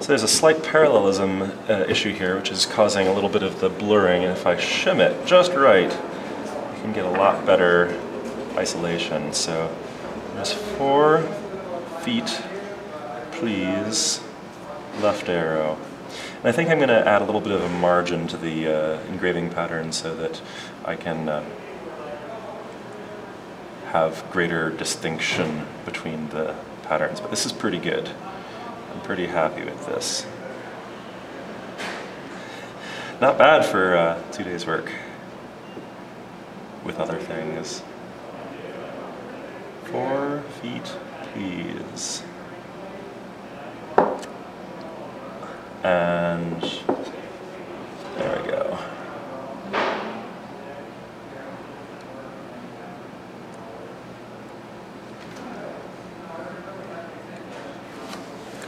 So there's a slight parallelism uh, issue here, which is causing a little bit of the blurring, and if I shim it just right, you can get a lot better isolation. So there's four feet, please, left arrow. And I think I'm going to add a little bit of a margin to the uh, engraving pattern so that I can uh, have greater distinction between the patterns. But this is pretty good. I'm pretty happy with this. Not bad for uh, two days' work with other things. Four feet, please. And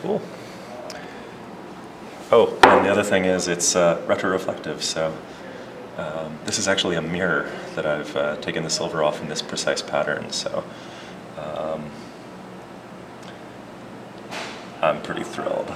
Cool. Oh, and the other thing is it's uh, retroreflective, so um, this is actually a mirror that I've uh, taken the silver off in this precise pattern, so um, I'm pretty thrilled.